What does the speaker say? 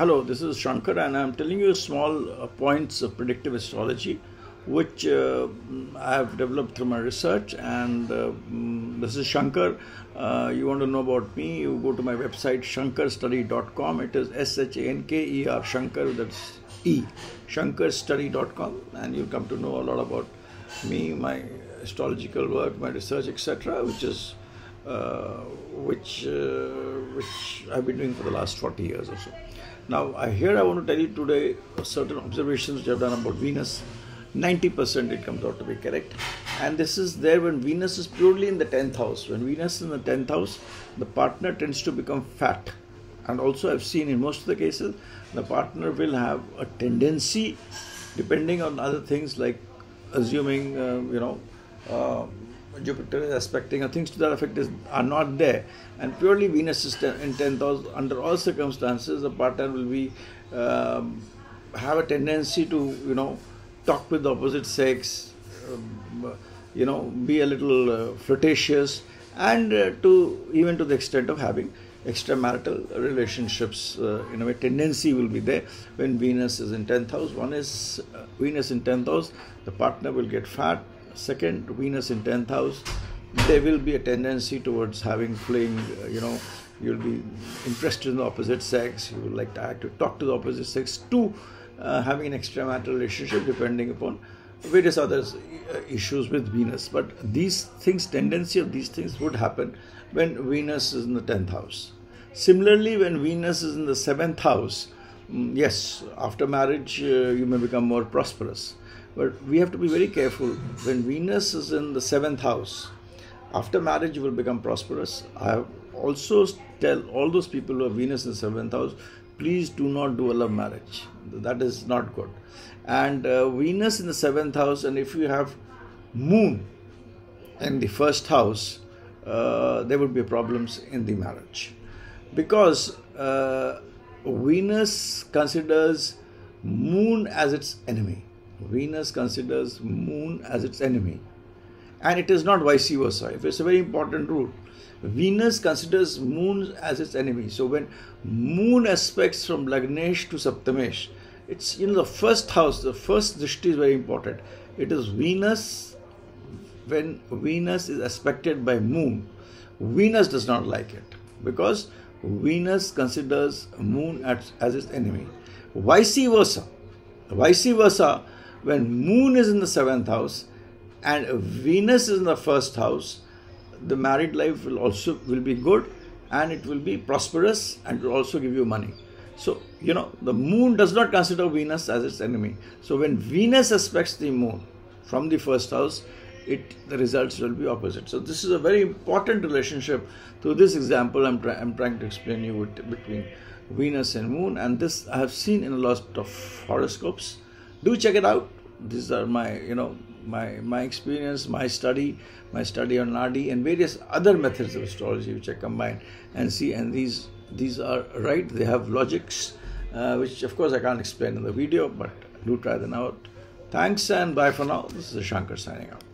Hello, this is Shanker, and I'm telling you small uh, points of predictive astrology, which uh, I have developed through my research. And uh, mm, this is Shanker. Uh, you want to know about me? You go to my website shankerstudy.com. It is S H A N K E R Shanker. That's E shankerstudy.com, and you'll come to know a lot about me, my astrological work, my research, etc., which is uh, which uh, which I've been doing for the last 40 years or so. Now, I, here I want to tell you today certain observations which I've done about Venus. 90% it comes out to be correct. And this is there when Venus is purely in the 10th house. When Venus is in the 10th house, the partner tends to become fat. And also, I've seen in most of the cases, the partner will have a tendency, depending on other things like assuming, uh, you know, uh, Jupiter is aspecting, or things to that effect is, are not there. And purely Venus is in 10th house, under all circumstances, the partner will be um, have a tendency to, you know, talk with the opposite sex, um, you know, be a little uh, flirtatious, and uh, to even to the extent of having extramarital relationships. Uh, in a way, tendency will be there when Venus is in 10th house. One is uh, Venus in 10th house, the partner will get fat second Venus in 10th house, there will be a tendency towards having fling, uh, you know, you'll be interested in the opposite sex, you will like to, to talk to the opposite sex, to uh, having an extramarital relationship depending upon various other uh, issues with Venus. But these things, tendency of these things would happen when Venus is in the 10th house. Similarly, when Venus is in the 7th house, yes, after marriage, uh, you may become more prosperous but we have to be very careful when Venus is in the seventh house. After marriage, you will become prosperous. I also tell all those people who have Venus in the seventh house, please do not do a love marriage. That is not good. And uh, Venus in the seventh house, and if you have Moon in the first house, uh, there would be problems in the marriage because uh, Venus considers Moon as its enemy Venus considers Moon as its enemy. And it is not vice versa. If it's a very important rule. Venus considers Moon as its enemy. So when Moon aspects from Lagnesh to Saptamesh, it's in the first house, the first drishti is very important. It is Venus, when Venus is aspected by Moon, Venus does not like it because Venus considers Moon as, its enemy. Vice versa. Vice versa, when moon is in the seventh house and venus is in the first house the married life will also will be good and it will be prosperous and will also give you money so you know the moon does not consider venus as its enemy so when venus aspects the moon from the first house it the results will be opposite. So this is a very important relationship. Through this example i'm, I'm trying to explain you with, between venus and moon. And this i have seen in a lot of horoscopes. Do check it out. These are my you know my my experience my study my study on nadi and various other methods of astrology which i combine and see. And these these are right. They have logics uh, which of course i can't explain in the video but do try them out. Thanks and bye for now. This is shanker signing out